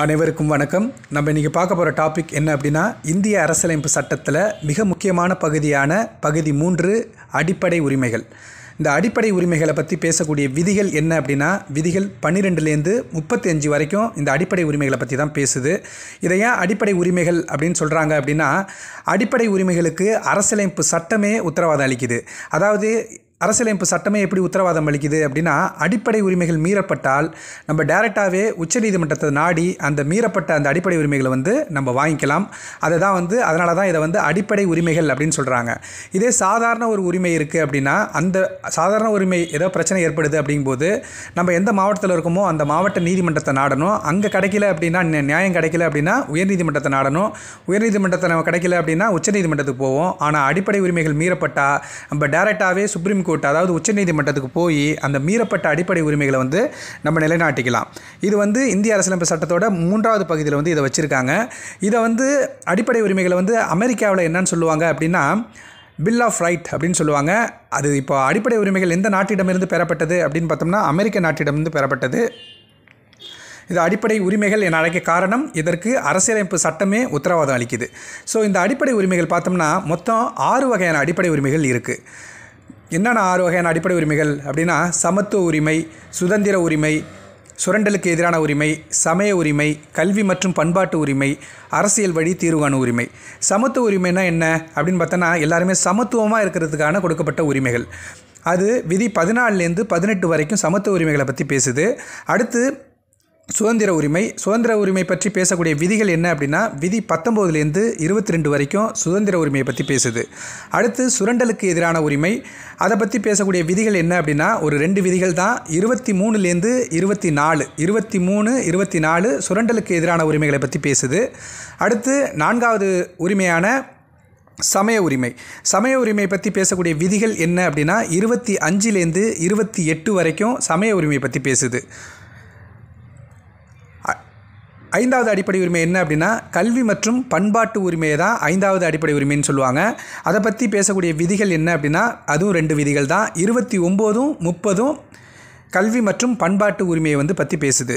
அனைவருக்கும் வணக்கம். நம்ம இன்றைக்கி பார்க்க போகிற டாபிக் என்ன அப்படின்னா இந்திய அரசியலமைப்பு சட்டத்தில் மிக முக்கியமான பகுதியான பகுதி மூன்று அடிப்படை உரிமைகள். இந்த அடிப்படை உரிமைகளை பற்றி பேசக்கூடிய விதிகள் என்ன அப்படின்னா விதிகள் பன்னிரெண்டுலேருந்து முப்பத்தி அஞ்சு வரைக்கும் இந்த அடிப்படை உரிமைகளை பற்றி தான் பேசுது. இதை ஏன் அடிப்படை உரிமைகள் அப்படின்னு சொல்கிறாங்க அப்படின்னா அடிப்படை உரிமைகளுக்கு அரசியலமைப்பு சட்டமே உத்தரவாதம் அளிக்குது. அதாவது அரசியலமைப்பு சட்டமே எப்படி உத்தரவாதம் அளிக்குது அப்படின்னா அடிப்படை உரிமைகள் மீறப்பட்டால் நம்ம டைரெக்டாகவே உச்சநீதிமன்றத்தை நாடி அந்த மீறப்பட்ட அந்த அடிப்படை உரிமைகளை வந்து நம்ம வாங்கிக்கலாம். அதை தான் வந்து அதனால தான் இதை வந்து அடிப்படை உரிமைகள் அப்படின்னு சொல்கிறாங்க இதே சாதாரண ஒரு உரிமை இருக்குது அப்படின்னா அந்த சாதாரண உரிமை ஏதோ பிரச்சனை ஏற்படுது அப்படிங்கும்போது நம்ம எந்த மாவட்டத்தில் இருக்கோமோ அந்த மாவட்ட நீதிமன்றத்தை நாடணும். அங்கே கிடைக்கல அப்படின்னா நியாயம் கிடைக்கல அப்படின்னா உயர்நீதிமன்றத்தை நாடணும். உயர்நீதிமன்றத்தை நம்ம கிடைக்கல அப்படின்னா உச்சநீதிமன்றத்துக்கு போவோம். ஆனால் அடிப்படை உரிமைகள் மீறப்பட்டால் நம்ம டைரெக்டாகவே சுப்ரீம் கோர்ட் அதாவது உச்சநீதிமன்றத்துக்கு போய் அந்த மீறப்பட்ட அடிப்படை உரிமைகளை வந்து நம்ம நிலைநாட்டிக்கலாம். இது வந்து இந்திய அரசியலமைப்பு சட்டத்தோட மூன்றாவது பகுதியில் வந்து இதை வச்சுருக்காங்க. இதை வந்து அடிப்படை உரிமைகளை வந்து அமெரிக்காவில் என்னன்னு சொல்லுவாங்க அப்படின்னா பில் ஆஃப் ரைட் அப்படின்னு சொல்லுவாங்க. அது இப்போ அடிப்படை உரிமைகள் எந்த நாட்டிடமிருந்து பெறப்பட்டது அப்படின்னு பார்த்தோம்னா அமெரிக்க நாட்டிடமிருந்து பெறப்பட்டது. இது அடிப்படை உரிமைகள் என அழைக்க காரணம் இதற்கு அரசியலமைப்பு சட்டமே உத்தரவாதம் அளிக்குது. ஸோ இந்த அடிப்படை உரிமைகள் பார்த்தோம்னா மொத்தம் ஆறு வகையான அடிப்படை உரிமைகள் இருக்குது என்னென்ன ஆறு வகையான அடிப்படை உரிமைகள் அப்படின்னா சமத்துவ உரிமை சுதந்திர உரிமை சுரண்டலுக்கு எதிரான உரிமை சமய உரிமை கல்வி மற்றும் பண்பாட்டு உரிமை அரசியல் வழி தீர்வான உரிமை. சமத்துவ உரிமைனா என்ன அப்படின்னு பார்த்தோன்னா எல்லாருமே சமத்துவமாக இருக்கிறதுக்கான கொடுக்கப்பட்ட உரிமைகள். அது விதி பதினாலுலேருந்து பதினெட்டு வரைக்கும் சமத்துவ உரிமைகளை பற்றி பேசுது. அடுத்து சுதந்திர உரிமை சுதந்திர உரிமை பற்றி பேசக்கூடிய விதிகள் என்ன அப்படின்னா விதி பத்தொம்போதுலேருந்து இருபத்தி ரெண்டு வரைக்கும் சுதந்திர உரிமையை பற்றி பேசுது. அடுத்து சுரண்டலுக்கு எதிரான உரிமை அதை பற்றி பேசக்கூடிய விதிகள் என்ன அப்படின்னா ஒரு ரெண்டு விதிகள் தான் இருபத்தி மூணுலேருந்து இருபத்தி நாலு இருபத்தி மூணு இருபத்தி நாலு சுரண்டலுக்கு எதிரான உரிமைகளை பற்றி பேசுது. அடுத்து நான்காவது உரிமையான சமய உரிமை. சமய உரிமை பற்றி பேசக்கூடிய விதிகள் என்ன அப்படின்னா இருபத்தி அஞ்சுலேருந்து இருபத்தி எட்டு வரைக்கும் சமய உரிமை பற்றி பேசுது. ஐந்தாவது அடிப்படை உரிமை என்ன அப்படின்னா கல்வி மற்றும் பண்பாட்டு உரிமையை தான் ஐந்தாவது அடிப்படை உரிமைன்னு சொல்லுவாங்க. அதை பற்றி பேசக்கூடிய விதிகள் என்ன அப்படின்னா அதுவும் ரெண்டு விதிகள் தான். இருபத்தி ஒம்போதும் முப்பதும் கல்வி மற்றும் பண்பாட்டு உரிமையை வந்து பற்றி பேசுது.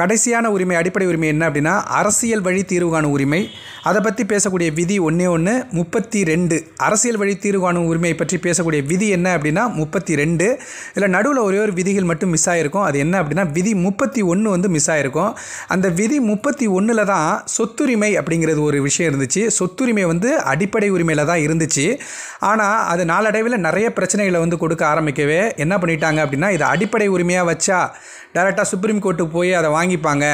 கடைசியான உரிமை அடிப்படை உரிமை என்ன அப்படின்னா அரசியல் வழி தீர்வு காணும் உரிமை. அதை பற்றி பேசக்கூடிய விதி ஒன்றே ஒன்று முப்பத்தி ரெண்டு அரசியல் வழி தீர்வு காணும் உரிமையை பற்றி பேசக்கூடிய விதி என்ன அப்படின்னா முப்பத்தி ரெண்டு இதில் நடுவில் ஒரே ஒரு விதிகள் மட்டும் மிஸ் ஆகிருக்கும் அது என்ன அப்படின்னா விதி முப்பத்தி ஒன்று வந்து மிஸ் ஆகிருக்கும் அந்த விதி முப்பத்தி ஒன்றில் தான் சொத்துரிமை அப்படிங்கிறது ஒரு விஷயம் இருந்துச்சு. சொத்துரிமை வந்து அடிப்படை உரிமையில் தான் இருந்துச்சு. ஆனால் அது நாளடைவில் நிறைய பிரச்சனைகளை வந்து கொடுக்க ஆரம்பிக்கவே என்ன பண்ணிட்டாங்க அப்படின்னா இதை அடிப்படை உரிமையாக வச்சா டேரெக்டாக சுப்ரீம் கோர்ட்டுக்கு போய் அதை வாங்கிப்பாங்க.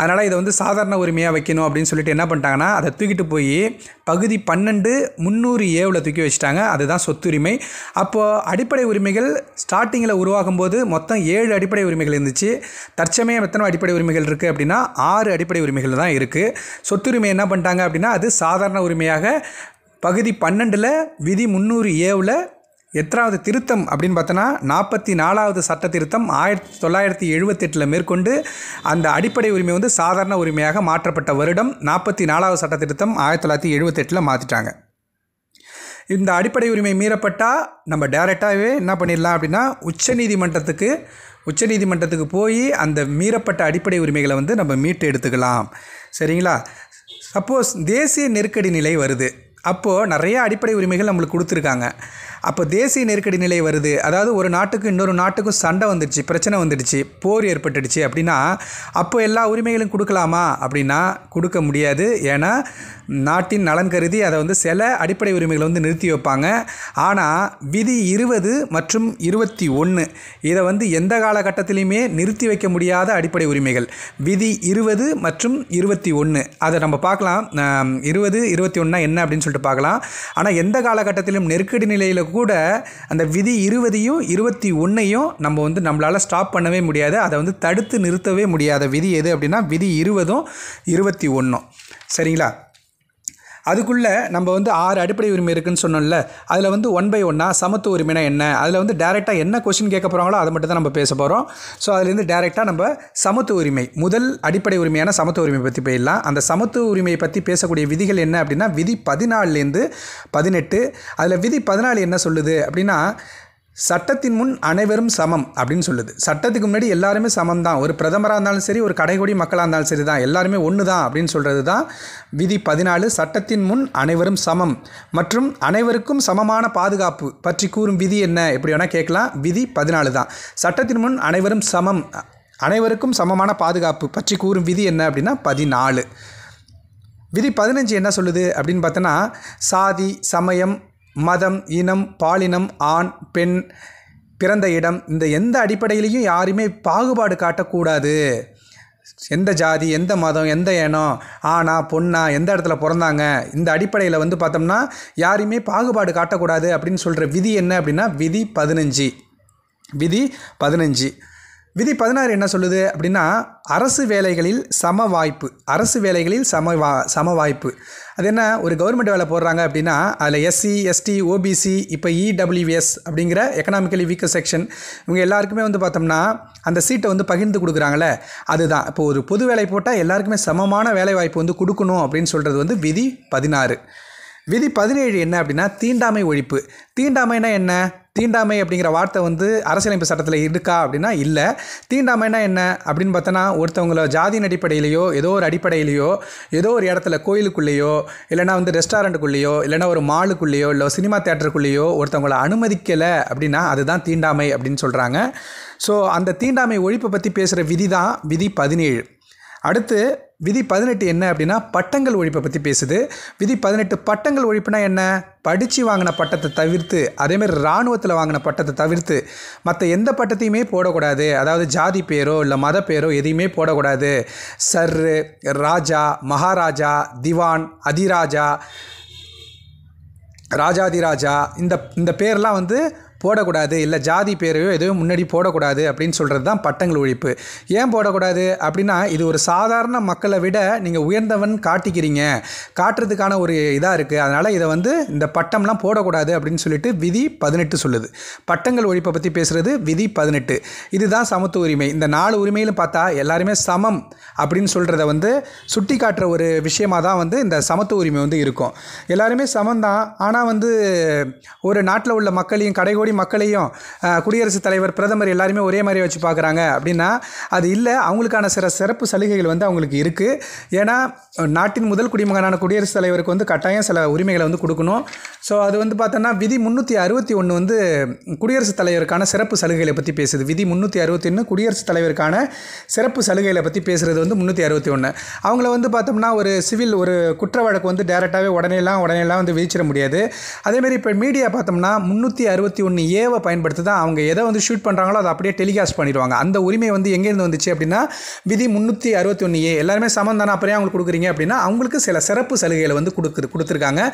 அதனால் இதை வந்து சாதாரண உரிமையாக வைக்கணும் அப்படின்னு சொல்லிட்டு என்ன பண்ணிட்டாங்கன்னா அதை தூக்கிட்டு போய் பகுதி பன்னெண்டு முந்நூறு ஏவில் தூக்கி வச்சுட்டாங்க. அதுதான் சொத்துரிமை. அப்போது அடிப்படை உரிமைகள் ஸ்டார்டிங்கில் உருவாகும் போது மொத்தம் ஏழு அடிப்படை உரிமைகள் இருந்துச்சு. தற்சமயம் எத்தனை அடிப்படை உரிமைகள் இருக்குது அப்படின்னா ஆறு அடிப்படை உரிமைகள் தான் இருக்குது சொத்துரிமை என்ன பண்ணிட்டாங்க அப்படின்னா அது சாதாரண உரிமையாக பகுதி பன்னெண்டில் விதி முந்நூறு ஏவில் எத்தனாவது திருத்தம் அப்படின்னு பார்த்தோன்னா நாற்பத்தி நாலாவது சட்ட திருத்தம் ஆயிரத்தி தொள்ளாயிரத்தி எழுபத்தெட்டில் மேற்கொண்டு அந்த அடிப்படை உரிமை வந்து சாதாரண உரிமையாக மாற்றப்பட்ட வருடம் நாற்பத்தி நாலாவது சட்ட திருத்தம் ஆயிரத்தி தொள்ளாயிரத்தி எழுபத்தெட்டில் மாற்றிட்டாங்க இந்த அடிப்படை உரிமை மீறப்பட்டால் நம்ம டைரெக்டாகவே என்ன பண்ணிடலாம் அப்படின்னா உச்சநீதிமன்றத்துக்கு உச்சநீதிமன்றத்துக்கு போய் அந்த மீறப்பட்ட அடிப்படை உரிமைகளை வந்து நம்ம மீட்டு எடுத்துக்கலாம். சரிங்களா? சப்போஸ் தேசிய நெருக்கடி நிலை வருது. அப்போது நிறைய அடிப்படை உரிமைகள் நம்மளுக்கு கொடுத்துருக்காங்க. அப்போ தேசிய நெருக்கடி நிலை வருது. அதாவது ஒரு நாட்டுக்கு இன்னொரு நாட்டுக்கும் சண்டை வந்துடுச்சு பிரச்சனை வந்துடுச்சு போர் ஏற்பட்டுடுச்சு அப்படின்னா அப்போ எல்லா உரிமைகளும் கொடுக்கலாமா? அப்படின்னா கொடுக்க முடியாது. ஏன்னா நாட்டின் நலன் கருதி அதை வந்து சில அடிப்படை உரிமைகளை வந்து நிறுத்தி வைப்பாங்க. ஆனால் விதி இருபது மற்றும் இருபத்தி ஒன்று இதை வந்து எந்த காலகட்டத்திலையுமே நிறுத்தி வைக்க முடியாத அடிப்படை உரிமைகள். விதி இருபது மற்றும் இருபத்தி ஒன்று அதை நம்ம பார்க்கலாம். இருபது இருபத்தி ஒன்றா என்ன அப்படின்னு சொல்லிட்டு பார்க்கலாம். ஆனால் எந்த காலகட்டத்திலும் நெருக்கடி நிலையில் கூட அந்த விதி இருபதையும் இருபத்தி ஒன்றையும் நம்ம வந்து நம்மளால் ஸ்டாப் பண்ணவே முடியாது. அதை வந்து தடுத்து நிறுத்தவே முடியாத விதி எது அப்படின்னா விதி இருபதும் இருபத்தி ஒன்றும் சரிங்களா? அதுக்குள்ளே நம்ம வந்து ஆறு அடிப்படை உரிமை இருக்குன்னு சொன்னோம்ல அதில் வந்து ஒன் பை ஒன்னாக சமத்துவ உரிமைனா என்ன? அதில் வந்து டேரெக்டாக என்ன கொஷின் கேட்க போகிறாங்களோ அதை மட்டும் தான் நம்ம பேச போகிறோம் ஸோ அதுலேருந்து டேரெக்டாக நம்ம சமத்துவ உரிமை முதல் அடிப்படை உரிமையான சமத்துவ உரிமை பற்றி போயிடலாம். அந்த சமத்துவ உரிமையை பற்றி பேசக்கூடிய விதிகள் என்ன அப்படின்னா விதி பதினாலுலேருந்து பதினெட்டு அதில் விதி பதினாலு என்ன சொல்லுது அப்படின்னா சட்டத்தின் முன் அனைவரும் சமம் அப்படின்னு சொல்லுது. சட்டத்துக்கு முன்னாடி எல்லாருமே சமம் தான் ஒரு பிரதமராக இருந்தாலும் சரி ஒரு கடைகோடி மக்களாக இருந்தாலும் சரி தான். எல்லாருமே ஒன்று தான் அப்படின்னு சொல்கிறது தான் விதி பதினாலு. சட்டத்தின் முன் அனைவரும் சமம். மற்றும் அனைவருக்கும் சமமான பாதுகாப்பு பற்றி கூறும் விதி என்ன? எப்படி வேணால் கேட்கலாம். விதி பதினாலு தான். சட்டத்தின் முன் அனைவரும் சமம். அனைவருக்கும் சமமான பாதுகாப்பு பற்றி கூறும் விதி என்ன அப்படின்னா பதினாலு. விதி பதினஞ்சு என்ன சொல்லுது அப்படின்னு பார்த்தோன்னா சாதி சமயம் மதம் இனம் பாலினம் ஆண் பெண் பிறந்த இடம் இந்த எந்த அடிப்படையிலையும் யாருமே பாகுபாடு காட்டக்கூடாது. எந்த ஜாதி எந்த மதம் எந்த இனம் ஆணா பொண்ணா எந்த இடத்துல பிறந்தாங்க இந்த அடிப்படையில் வந்து பார்த்தோம்னா யாரையுமே பாகுபாடு காட்டக்கூடாது அப்படின்னு சொல்கிற விதி என்ன அப்படின்னா விதி பதினஞ்சு. விதி பதினஞ்சு. விதி பதினாறு என்ன சொல்லுது அப்படின்னா அரசு வேலைகளில் சம வாய்ப்பு அரசு வேலைகளில் சம வா சம வாய்ப்பு. அது என்ன ஒரு கவர்மெண்ட் வேலை போடுறாங்க அப்படின்னா அதில் எஸ்சி எஸ்டி ஓபிசி இப்போ இடபிள்யூஎஸ் அப்படிங்கிற எக்கனாமிக்கலி வீக்கர் செக்ஷன் இவங்க எல்லாருக்குமே வந்து பார்த்தோம்னா அந்த சீட்டை வந்து பகிர்ந்து கொடுக்குறாங்களே அதுதான். இப்போ ஒரு பொது வேலை போட்டால் எல்லாருக்குமே சமமான வேலை வாய்ப்பு வந்து கொடுக்கணும் அப்படின்னு சொல்கிறது வந்து விதி பதினாறு. விதி பதினேழு என்ன அப்படின்னா தீண்டாமை ஒழிப்பு. தீண்டாமைனா என்ன? தீண்டாமை அப்படிங்கிற வார்த்தை வந்து அரசியலமைப்பு சட்டத்தில் இருக்கா அப்படின்னா இல்லை. தீண்டாமைனா என்ன அப்படின்னு பார்த்தோன்னா ஒருத்தவங்கள ஜாதியின் அடிப்படையிலையோ ஏதோ ஒரு அடிப்படையிலையோ ஏதோ ஒரு இடத்துல கோயிலுக்குள்ளேயோ இல்லைனா வந்து ரெஸ்டாரண்ட்டுக்குள்ளேயோ இல்லைனா ஒரு மாலுக்குள்ளேயோ இல்லை சினிமா தேட்டருக்குள்ளேயோ ஒருத்தவங்களை அனுமதிக்கலை அப்படின்னா அதுதான் தீண்டாமை அப்படின்னு சொல்கிறாங்க ஸோ அந்த தீண்டாமை ஒழிப்பை பற்றி பேசுகிற விதி தான் விதி பதினேழு. அடுத்து விதி பதினெட்டு என்ன அப்படின்னா பட்டங்கள் ஒழிப்பை பற்றி பேசுது. விதி பதினெட்டு பட்டங்கள் ஒழிப்புனா என்ன? படித்து வாங்கின பட்டத்தை தவிர்த்து அதேமாதிரி இராணுவத்தில் வாங்கின பட்டத்தை தவிர்த்து மற்ற எந்த பட்டத்தையுமே போடக்கூடாது. அதாவது ஜாதி பேரோ இல்லை மத பேரோ எதையுமே போடக்கூடாது. சர்ரு ராஜா மகாராஜா திவான் அதிராஜா ராஜாதிராஜா இந்த இந்த பேர்லாம் வந்து போடக்கூடாது இல்லை ஜாதி பேரையோ எதுவும் முன்னாடி போடக்கூடாது அப்படின்னு சொல்கிறது தான் பட்டங்கள் ஒழிப்பு. ஏன் போடக்கூடாது? அப்படின்னா இது ஒரு சாதாரண மக்களை விட நீங்கள் உயர்ந்தவன் காட்டிக்கிறீங்க. காட்டுறதுக்கான ஒரு இதாக இருக்குது அதனால் இதை வந்து இந்த பட்டம்லாம் போடக்கூடாது அப்படின்னு சொல்லிட்டு விதி பதினெட்டு சொல்லுது. பட்டங்கள் ஒழிப்பை பற்றி பேசுகிறது விதி பதினெட்டு. இதுதான் சமத்துவ உரிமை. இந்த நாலு உரிமையிலும் பார்த்தா எல்லாருமே சமம் அப்படின்னு சொல்கிறத வந்து சுட்டி காட்டுற ஒரு விஷயமாக தான் வந்து இந்த சமத்துவ உரிமை வந்து இருக்கும். எல்லாருமே சமம் தான் ஆனால் வந்து ஒரு நாட்டில் உள்ள மக்களையும் கடைகோடி மக்களையும் குடியரசுத் தலைவர் பிரதமர் எல்லாருமே ஒரே மாதிரி வச்சு பார்க்குறாங்க அப்படின்னா அது இல்லை அவங்களுக்கான சில சிறப்பு சலுகைகள் வந்து அவங்களுக்கு இருக்குது ஏன்னா நாட்டின் முதல் குடிமகனான குடியரசுத் தலைவருக்கு வந்து கட்டாயம் சில உரிமைகளை வந்து கொடுக்கணும். ஸோ அது வந்து பார்த்தோன்னா விதி முந்நூற்றி அறுபத்தி ஒன்று வந்து குடியரசுத் தலைவருக்கான சிறப்பு சலுகைகளை பற்றி பேசுது. விதி முந்நூற்றி அறுபத்தி ஒன்று குடியரசுத் தலைவருக்கான சிறப்பு சலுகைகளை பற்றி பேசுகிறது வந்து முந்நூற்றி அறுபத்தி ஒன்று அவங்கள வந்து பார்த்தோம்னா ஒரு சிவில் ஒரு குற்ற வழக்கு வந்து டேரெக்டாகவே உடனேலாம் உடனேலாம் வந்து விதிச்சிட முடியாது. அதேமாரி இப்போ மீடியா பார்த்தோம்னா முந்நூற்றி அறுபத்தி ஒன்று ஏவை பயன்படுத்தி தான் அவங்க எதை வந்து ஷூட் பண்ணுறாங்களோ அதை அப்படியே டெலிகாஸ்ட் பண்ணிடுவாங்க. அந்த உரிமை வந்து எங்கேருந்து வந்துச்சு அப்படின்னா விதி முந்நூற்றி அறுபத்தி ஒன்று ஏ எல்லாருமே சமம் தானே அப்புறம் அவங்களுக்கு கொடுக்குறீங்க அப்படின்னா அவங்களுக்கு சில சிறப்பு சலுகைகளை வந்து கொடுக்குது கொடுத்துருக்காங்க.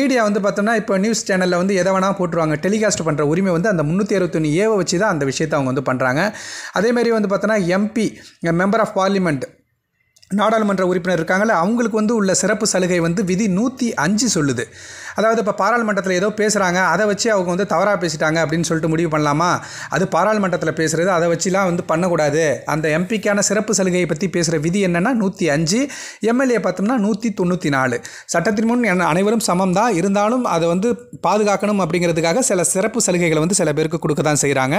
மீடியா வந்து பார்த்தோம்னா இப்போ நியூஸ் சேனலில் வந்து எதை வேணால் போட்டுருவாங்க. டெலிகாஸ்ட் பண்ணுற உரிமை வந்து அந்த முந்நூற்றி அறுபத்தொன்று ஏவை வச்சு தான் அந்த விஷயத்தை அவங்க வந்து பண்ணுறாங்க அதேமாரி வந்து பார்த்தோன்னா எம்பி மெம்பர் ஆஃப் பார்லிமெண்ட் நாடாளுமன்ற உறுப்பினர் இருக்காங்களே அவங்களுக்கு வந்து உள்ள சிறப்பு சலுகை வந்து விதி நூற்றி அஞ்சு சொல்லுது. அதாவது இப்போ பாராளுமன்றத்தில் ஏதோ பேசுகிறாங்க அதை வச்சு அவங்க வந்து தவறாக பேசிட்டாங்க அப்படின்னு சொல்லிட்டு முடிவு பண்ணலாமா? அது பாராளுமன்றத்தில் பேசுகிறது அதை வச்சுலாம் வந்து பண்ணக்கூடாது. அந்த எம்பிக்கான சிறப்பு சலுகையை பற்றி பேசுகிற விதி என்னென்னா நூற்றி அஞ்சு எம்எல்ஏ பார்த்தோம்னா நூற்றி தொண்ணூற்றி நாலு. சட்டத்தின் முன் என்ன- அனைவரும் சமம் தான் இருந்தாலும் அதை வந்து பாதுகாக்கணும் அப்படிங்கிறதுக்காக சில சிறப்பு சலுகைகளை வந்து சில பேருக்கு கொடுக்க தான் செய்கிறாங்க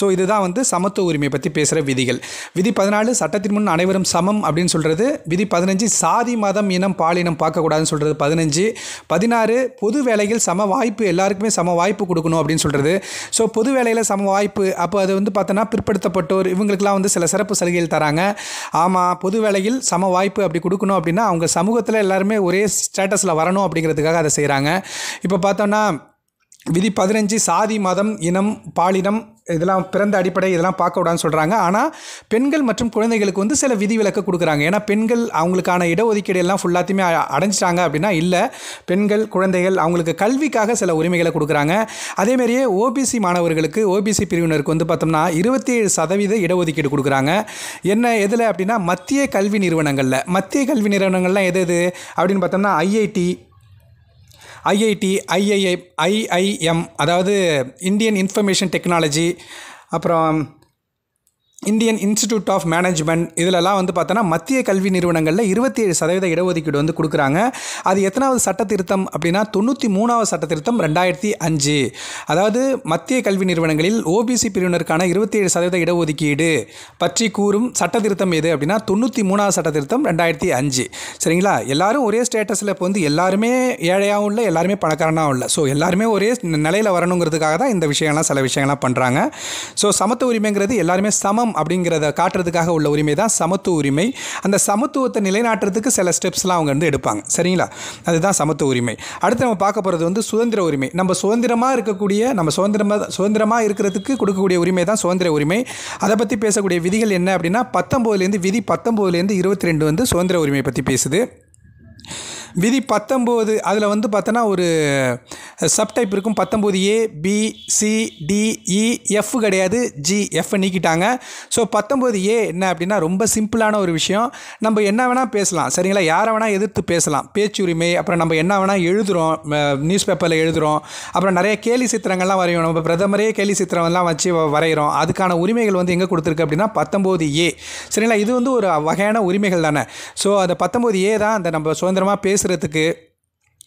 ஸோ இதுதான் வந்து சமத்துவ உரிமை பற்றி பேசுகிற விதிகள். விதி பதினாலு சட்டத்தின் முன் அனைவரும் சமம் அப்படின்னு சொல்கிறது விதி பதினஞ்சு சாதி மதம் இனம் பாலினம் பார்க்கக்கூடாதுன்னு சொல்கிறது பதினஞ்சு. பதினாறு பொது வேலையில் சம வாய்ப்பு எல்லாருக்குமே சம வாய்ப்பு கொடுக்கணும் அப்படின்னு சொல்கிறது ஸோ பொது வேலையில் சம வாய்ப்பு அப்போ அது வந்து பார்த்தோன்னா பிற்படுத்தப்பட்டோர் இவங்களுக்குலாம் வந்து சில சிறப்பு சலுகைகள் தராங்க. ஆமாம் பொது வேலையில் சம வாய்ப்பு அப்படி கொடுக்கணும் அப்படின்னா அவங்க சமூகத்தில் எல்லாருமே ஒரே ஸ்டேட்டஸில் வரணும் அப்படிங்கிறதுக்காக அதை செய்கிறாங்க இப்போ பார்த்தோன்னா விதி பதினஞ்சு சாதி மதம் இனம் பாலினம் இதெல்லாம் பிறந்த அடிப்படை இதெல்லாம் பார்க்க விடான்னு சொல்கிறாங்க ஆனால் பெண்கள் மற்றும் குழந்தைகளுக்கு வந்து சில விதிவிலக்கு கொடுக்குறாங்க. ஏன்னா பெண்கள் அவங்களுக்கான இடஒதுக்கீடு எல்லாம் ஃபுல்லாத்தையுமே அடைஞ்சிட்டாங்க அப்படின்னா இல்லை. பெண்கள் குழந்தைகள் அவங்களுக்கு கல்விக்காக சில உரிமைகளை கொடுக்குறாங்க. அதேமாரியே ஓபிசி மாணவர்களுக்கு ஓபிசி பிரிவினருக்கு வந்து பார்த்தோம்னா இருபத்தி ஏழு சதவீத இடஒதுக்கீடு கொடுக்குறாங்க. என்ன எதில் அப்படின்னா மத்திய கல்வி நிறுவனங்களில். மத்திய கல்வி நிறுவனங்கள்லாம் எது எது? அப்படின்னு பார்த்தோம்னா ஐஐடி ஐஐடி ஐஐஐ ஐஐஎம் அதாவது இந்தியன் இன்ஃபர்மேஷன் டெக்னாலஜி அப்புறம் இந்தியன் இன்ஸ்டிடியூட் ஆஃப் மேனேஜ்மெண்ட் இதிலெல்லாம் வந்து பார்த்தோன்னா மத்திய கல்வி நிறுவனங்களில் இருபத்தி ஏழு சதவீத இடஒதுக்கீடு வந்து கொடுக்குறாங்க. அது எத்தனாவது சட்ட திருத்தம் அப்படின்னா தொண்ணூற்றி மூணாவது சட்ட திருத்தம் ரெண்டாயிரத்தி அஞ்சு. அதாவது மத்திய கல்வி நிறுவனங்களில் ஓபிசி பிரிவினருக்கான இருபத்தி ஏழு சதவீத இடஒதுக்கீடு பற்றி கூறும் சட்ட திருத்தம் எது அப்படின்னா தொண்ணூற்றி மூணாவது சட்ட திருத்தம் ரெண்டாயிரத்தி அஞ்சு. சரிங்களா? எல்லாரும் ஒரே ஸ்டேட்டஸில் இப்போ வந்து எல்லாருமே ஏழையாகவும் இல்லை எல்லாருமே பணக்காரனாகவும் இல்லை. ஸோ எல்லாருமே ஒரே நிலையில் வரணுங்கிறதுக்காக தான் இந்த விஷயங்கள்லாம் சில விஷயங்கள்லாம் பண்ணுறாங்க ஸோ சமத்துவ உரிமைங்கிறது எல்லாருமே சமம் அப்படிங்கிறத காட்டுறதுக்காக உள்ள உரிமை தான் சமத்துவ உரிமை. அந்த சமத்துவத்தை நிலைநாட்டுறதுக்கு சில ஸ்டெப்ஸ்லாம் அவங்க வந்து எடுப்பாங்க. சரிங்களா? அதுதான் சமத்துவ உரிமை. அடுத்து நம்ம பார்க்க போகிறது வந்து சுதந்திர உரிமை. நம்ம சுதந்திரமாக இருக்கக்கூடிய நம்ம சுதந்திரமாக சுதந்திரமாக இருக்கிறதுக்கு கொடுக்கக்கூடிய உரிமை தான் சுதந்திர உரிமை. அதை பற்றி பேசக்கூடிய விதிகள் என்ன அப்படின்னா பத்தொம்போதுலேருந்து விதி பத்தொம்போதுலேருந்து இருபத்தி ரெண்டு வந்து சுதந்திர உரிமை பற்றி பேசுது. விதி பத்தொம்போது அதில் வந்து பார்த்தோன்னா ஒரு சப்டைப் இருக்கும். பத்தொம்போது A B C D E F கிடையாது. ஜி எஃப் நீக்கிட்டாங்க. ஸோ பத்தொம்போது ஏ என்ன அப்படின்னா ரொம்ப சிம்பிளான ஒரு விஷயம். நம்ம என்ன வேணால் பேசலாம். சரிங்களா? யாரை வேணால் எதிர்த்து பேசலாம். பேச்சுரிமை அப்புறம் நம்ம என்ன வேணால் எழுதுகிறோம் நியூஸ் பேப்பரில் எழுதுகிறோம் அப்புறம் நிறைய கேலி சித்திரங்கள்லாம் வரையும். நம்ம பிரதமரே கேலி சித்திரம்லாம் வச்சு வ- வரைகிறோம் அதுக்கான உரிமைகள் வந்து எங்கே கொடுத்துருக்கு அப்படின்னா பத்தொம்போது ஏ சரிங்களா? இது வந்து ஒரு வகையான உரிமைகள் தானே. ஸோ அந்த பத்தொம்போது ஏ தான் அந்த நம்ம சுதந்திரமாக பேசுகிறதுக்கு